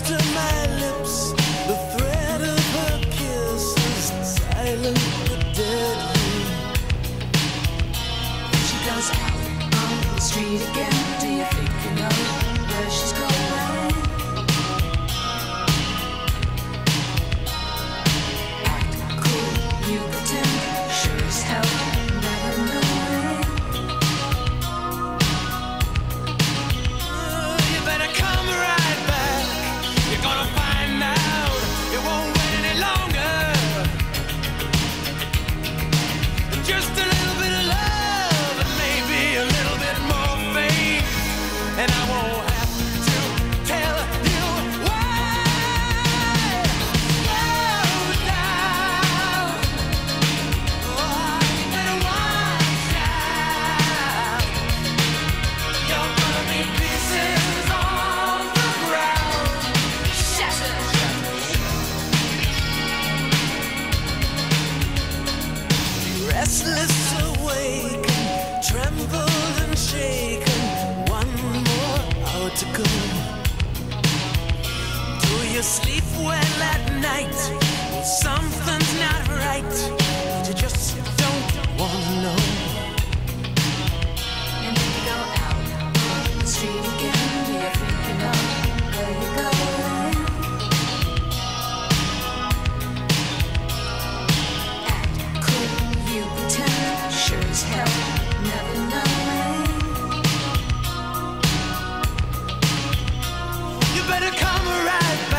to my lips. to go. Do you sleep well at night? Something's not right. You just don't wanna know. And if you go out on the street again, do you think where you're going? And could you pretend? Sure as hell. come right